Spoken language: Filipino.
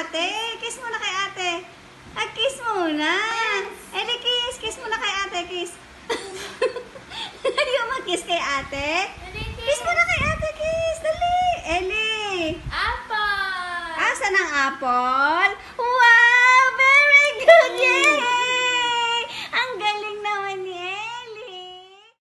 ate. Kiss muna kay ate. Ah, kiss muna. Eli, eh, kiss. Kiss muna kay ate. Kiss. Ayaw mag-kiss kay ate. Kiss muna kay ate. Kiss. Dali. Eli. Apple! Ah, saan ang apple?